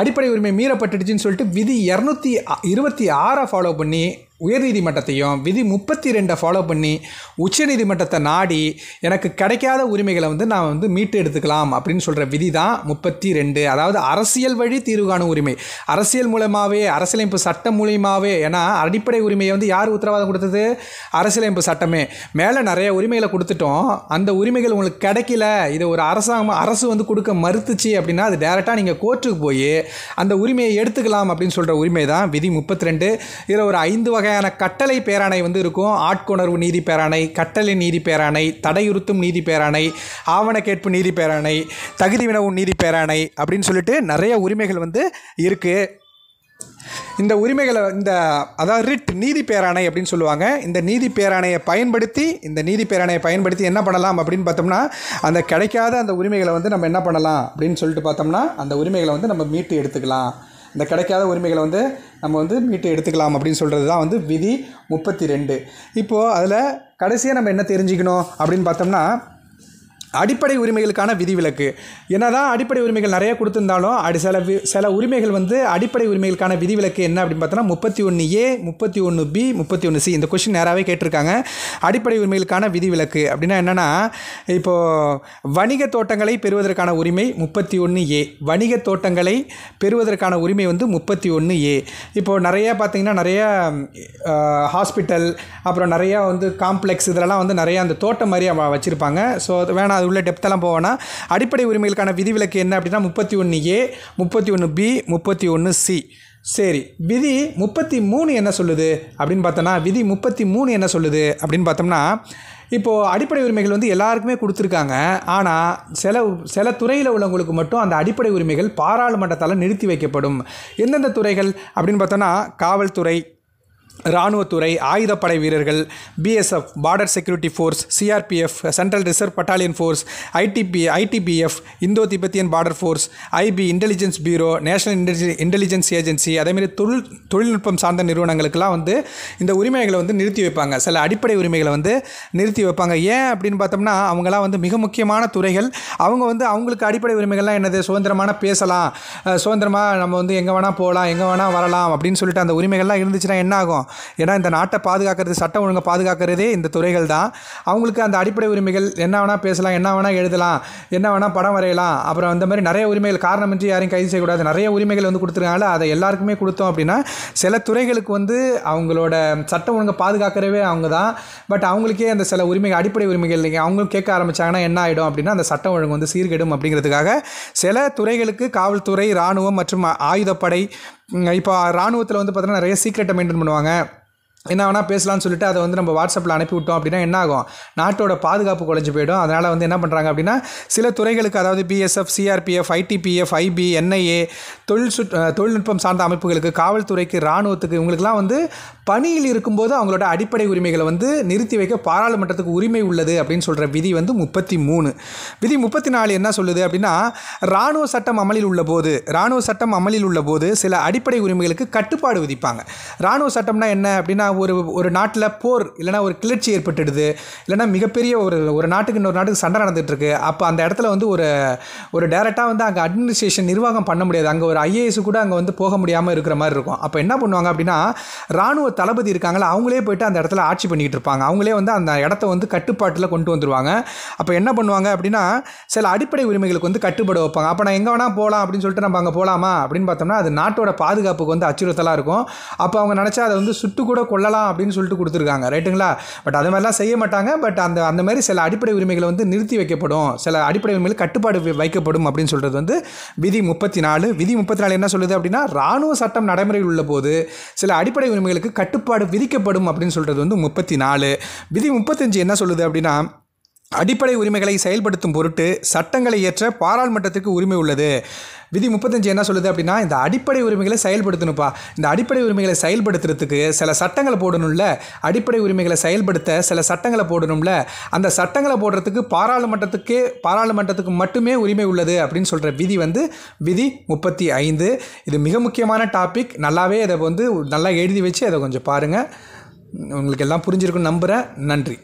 அடிப்படை உரிமை மீறப்பட்டுடுச்சுன்னு சொல்லிட்டு விதி இரநூத்தி இருபத்தி ஆறை ஃபாலோ பண்ணி உயர்நீதிமன்றத்தையும் விதி முப்பத்தி ரெண்டை ஃபாலோ பண்ணி உச்சநீதிமன்றத்தை நாடி எனக்கு கிடைக்காத உரிமைகளை வந்து நான் வந்து மீட்டு எடுத்துக்கலாம் அப்படின்னு சொல்கிற விதி தான் முப்பத்தி ரெண்டு அதாவது அரசியல் வழி தீர்வு காணும் உரிமை. அரசியல் மூலமாகவே அரசியலமைப்பு சட்டம் மூலியமாகவே ஏன்னா அடிப்படை உரிமையை வந்து யார் உத்தரவாதம் கொடுத்தது? அரசியலமைப்பு சட்டமே. மேலே நிறைய உரிமைகளை கொடுத்துட்டோம். அந்த உரிமைகள் உங்களுக்கு கிடைக்கல. இதை ஒரு அரசாங்கம் அரசு வந்து கொடுக்க மறுத்துச்சு அப்படின்னா அது டேரெக்டாக நீங்கள் கோர்ட்டுக்கு போய் அந்த உரிமையை எடுத்துக்கலாம் அப்படின்னு சொல்கிற உரிமை தான் விதி முப்பத்தி ரெண்டு இதில் ஒரு ஐந்து வகை வகையான கட்டளை பேராணை வந்து இருக்கும். ஆட்கொணர்வு நீதி பேராணை கட்டளை நீதி பேராணை தடையுறுத்தும் நீதி பேராணை ஆவண கேட்பு நீதி பேராணை தகுதி வினவும் நீதி பேராணை அப்படின்னு சொல்லிட்டு நிறைய உரிமைகள் வந்து இருக்குது இந்த உரிமைகளை இந்த அதாவது ரிட் நீதி பேராணை அப்படின்னு சொல்லுவாங்க. இந்த நீதி பேராணையை பயன்படுத்தி இந்த நீதி பேராணையை பயன்படுத்தி என்ன பண்ணலாம் அப்படின்னு பார்த்தோம்னா அந்த கிடைக்காத அந்த உரிமைகளை வந்து நம்ம என்ன பண்ணலாம் அப்படின்னு சொல்லிட்டு பார்த்தோம்னா அந்த உரிமைகளை வந்து நம்ம மீட்டு எடுத்துக்கலாம். இந்த கிடைக்காத உரிமைகளை வந்து நம்ம வந்து மீட்டு எடுத்துக்கலாம் அப்படின்னு சொல்கிறது தான் வந்து விதி முப்பத்தி ரெண்டு. இப்போது அதில் கடைசியாக நம்ம என்ன தெரிஞ்சுக்கணும் அப்படின்னு பார்த்தோம்னா அடிப்படை உரிமைகளுக்கான விதிவிலக்கு. என்னதான் அடிப்படை உரிமைகள் நிறைய கொடுத்துருந்தாலும் அடி சில வி சில உரிமைகள் வந்து அடிப்படை உரிமைகளுக்கான விதிவிலக்கு என்ன அப்படின்னு பார்த்தோன்னா முப்பத்தி ஒன்று ஏ முப்பத்தி ஒன்று பி முப்பத்தி ஒன்று சி இந்த கொஷின் நேராகவே கேட்டிருக்காங்க. அடிப்படை உரிமைகளுக்கான விதிவிலக்கு அப்படின்னா என்னென்னா இப்போது வணிக தோட்டங்களை பெறுவதற்கான உரிமை முப்பத்தி ஒன்று ஏ வணிக தோட்டங்களை பெறுவதற்கான உரிமை வந்து முப்பத்தி ஒன்று ஏ இப்போது நிறையா பார்த்திங்கன்னா நிறைய ஹாஸ்பிட்டல் அப்புறம் நிறையா வந்து காம்ப்ளெக்ஸ் இதெல்லாம் வந்து நிறையா அந்த தோட்டம் மாதிரி வச்சுருப்பாங்க. ஸோ அது வேணாம் அது உள்ள டெப்த்தெல்லாம் போவேன்னா அடிப்படை உரிமைகளுக்கான விதிவிலக்கு என்ன அப்படின்னா முப்பத்தி ஒன்று ஏ முப்பத்தி ஒன்று பி முப்பத்தி ஒன்று சி சரி விதி முப்பத்தி மூணு என்ன சொல்லுது அப்படின்னு பார்த்தோன்னா விதி முப்பத்தி மூணு என்ன சொல்லுது அப்படின்னு பார்த்தோம்னா இப்போது அடிப்படை உரிமைகள் வந்து எல்லாருக்குமே கொடுத்துருக்காங்க. ஆனால் சில சில துறையில் உள்ளவங்களுக்கு மட்டும் அந்த அடிப்படை உரிமைகள் பாராளுமன்றத்தால் நிறுத்தி வைக்கப்படும். எந்தெந்த துறைகள் அப்படின்னு பார்த்தோன்னா காவல்துறை இராணுவத்துறை ஆயுதப்படை வீரர்கள் BSF border security force CRPF central reserve battalion force ITB ITBF Indo Tibetan border force IB intelligence bureau national இன்டெலி intelligence agency அதேமாரி தொழில் தொழில்நுட்பம் சார்ந்த நிறுவனங்களுக்கெல்லாம் வந்து இந்த உரிமைகளை வந்து நிறுத்தி வைப்பாங்க. சில அடிப்படை உரிமைகளை வந்து நிறுத்தி வைப்பாங்க. ஏன் அப்படின்னு பார்த்தோம்னா அவங்களாம் வந்து மிக முக்கியமான துறைகள். அவங்க வந்து அவங்களுக்கு அடிப்படை உரிமைகள்லாம் என்னது? சுதந்திரமான பேசலாம். சுதந்திரமாக நம்ம வந்து எங்கே வேணால் போகலாம் எங்கே வேணால் வரலாம் அப்படின்னு சொல்லிட்டு அந்த உரிமைகள்லாம் இருந்துச்சுன்னா என்ன ஆகும்? ஏன்னா இந்த நாட்டை பாதுகாக்கிறது சட்டம் ஒழுங்கை பாதுகாக்கிறதே இந்த துறைகள் தான். அவங்களுக்கு அந்த அடிப்படை உரிமைகள் என்ன வேணால் பேசலாம் என்ன வேணால் எழுதலாம் என்ன வேணால் படம் வரையலாம் அப்புறம் அந்த மாதிரி நிறைய உரிமைகள் காரணமின்றி யாரையும் கைது செய்யக்கூடாது நிறைய உரிமைகள் வந்து கொடுத்துருக்காங்கள அதை எல்லாருக்குமே கொடுத்தோம் அப்படின்னா சில துறைகளுக்கு வந்து அவங்களோட சட்டம் ஒழுங்கை பாதுகாக்கிறவே அவங்க தான். பட் அவங்களுக்கே அந்த சில உரிமைகள் அடிப்படை உரிமைகள் நீங்கள் அவங்களும் கேட்க ஆரம்பிச்சாங்கன்னா என்ன ஆகிடும் அப்படின்னா அந்த சட்டம் ஒழுங்கு வந்து சீர்கெடும் அப்படிங்கிறதுக்காக சில துறைகளுக்கு காவல்துறை இராணுவம் மற்றும் ஆயுதப்படை இப்போ இராணுவத்தில் வந்து பார்த்தீங்கன்னா நிறைய சீக்ரெட்டை மெயின்டைன் பண்ணுவாங்க. என்ன வேணால் பேசலாம்னு சொல்லிட்டு அதை வந்து நம்ம வாட்ஸ்அப்பில் அனுப்பிவிட்டோம் அப்படின்னா என்ன ஆகும்? நாட்டோட பாதுகாப்பு குறைஞ்சி போயிடும். அதனால் வந்து என்ன பண்ணுறாங்க அப்படின்னா சில துறைகளுக்கு அதாவது BSF CRPF ITBF IB NIA தொழில் சுட் தொழில்நுட்பம் சார்ந்த அமைப்புகளுக்கு காவல்துறைக்கு இராணுவத்துக்கு இவங்களுக்குலாம் வந்து பணியில் இருக்கும்போது அவங்களோட அடிப்படை உரிமைகளை வந்து நிறுத்தி வைக்க பாராளுமன்றத்துக்கு உரிமை உள்ளது அப்படின்னு சொல்கிற விதி வந்து முப்பத்தி மூணு. விதி முப்பத்தி நாலு என்ன சொல்லுது அப்படின்னா இராணுவ சட்டம் அமலில் உள்ள போது இராணுவ சட்டம் அமலில் உள்ள போது சில அடிப்படை உரிமைகளுக்கு கட்டுப்பாடு விதிப்பாங்க. இராணுவ சட்டம்னா என்ன அப்படின்னா ஒரு ஒரு நாட்டில் போர் இல்லைனா ஒரு கிளர்ச்சி ஏற்பட்டுடுது இல்லைனா மிகப்பெரிய ஒரு ஒரு நாட்டுக்கு இன்னொரு நாட்டுக்கு சண்டை நடந்துகிட்ருக்கு அப்போ அந்த இடத்துல வந்து ஒரு ஒரு டேரெக்டாக வந்து அங்கே அட்மினிஸ்ட்ரேஷன் நிர்வாகம் பண்ண முடியாது. அங்கே ஒரு ஐஏஎஸ் கூட அங்கே வந்து போக முடியாமல் இருக்கிற மாதிரி இருக்கும். அப்போ என்ன பண்ணுவாங்க அப்படின்னா இராணுவ தளபதி இருக்காங்களா அவங்களே போயிட்டு அந்த இடத்துல ஆட்சி பண்ணிக்கிட்டு இருப்பாங்க. அவங்களே வந்து அந்த இடத்த வந்து கட்டுப்பாட்டில் கொண்டு வந்துருவாங்க. அப்போ என்ன பண்ணுவாங்க அப்படின்னா சில அடிப்படை உரிமைகளுக்கு வந்து கட்டுப்பட வைப்பாங்க. அப்போ நான் எங்கே வேணால் போகலாம் அப்படின்னு சொல்லிட்டு நம்ம அங்கே போகலாமா அப்படின்னு பார்த்தோம்னா அது நாட்டோட பாதுகாப்புக்கு வந்து அச்சுறுத்தலாக இருக்கும். அப்போ அவங்க நினச்சா அதை வந்து சுட்டு கூட கொள்ள கொள்ளலாம் அப்படின்னு சொல்லிட்டு கொடுத்துருக்காங்க. ரைட்டுங்களா பட் அது மாதிரிலாம் செய்ய மாட்டாங்க. பட் அந்த அந்த மாதிரி சில அடிப்படை உரிமைகளை வந்து நிறுத்தி வைக்கப்படும். சில அடிப்படை உரிமைகள் கட்டுப்பாடு வைக்கப்படும் அப்படின்னு சொல்கிறது வந்து விதி முப்பத்தி நாலு விதி முப்பத்தி நாலு என்ன சொல்லுது அப்படின்னா ராணுவ சட்டம் நடைமுறையில் உள்ள போது சில அடிப்படை உரிமைகளுக்கு கட்டுப்பாடு விதிக்கப்படும் அப்படின்னு சொல்கிறது வந்து முப்பத்தி நாலு விதி முப்பத்தஞ்சு என்ன சொல்லுது அப்படின்னா அடிப்படை உரிமைகளை செயல்படுத்தும் பொருட்டு சட்டங்களை ஏற்ற பாராளுமன்றத்திற்கு உரிமை உள்ளது. விதி முப்பத்தஞ்சு என்ன சொல்லுது அப்படின்னா இந்த அடிப்படை உரிமைகளை செயல்படுத்தணும்ப்பா. இந்த அடிப்படை உரிமைகளை செயல்படுத்துறதுக்கு சில சட்டங்களை போடணும்ல. அடிப்படை உரிமைகளை செயல்படுத்த சில சட்டங்களை போடணும்ல. அந்த சட்டங்களை போடுறதுக்கு பாராளுமன்றத்துக்கே பாராளுமன்றத்துக்கு மட்டுமே உரிமை உள்ளது அப்படின்னு சொல்கிற விதி வந்து விதி முப்பத்தி ஐந்து இது மிக முக்கியமான டாபிக். நல்லாவே அதை வந்து நல்லா எழுதி வச்சு அதை கொஞ்சம் பாருங்கள் உங்களுக்கு எல்லாம் புரிஞ்சிருக்குன்னு நம்புகிறேன் நன்றி.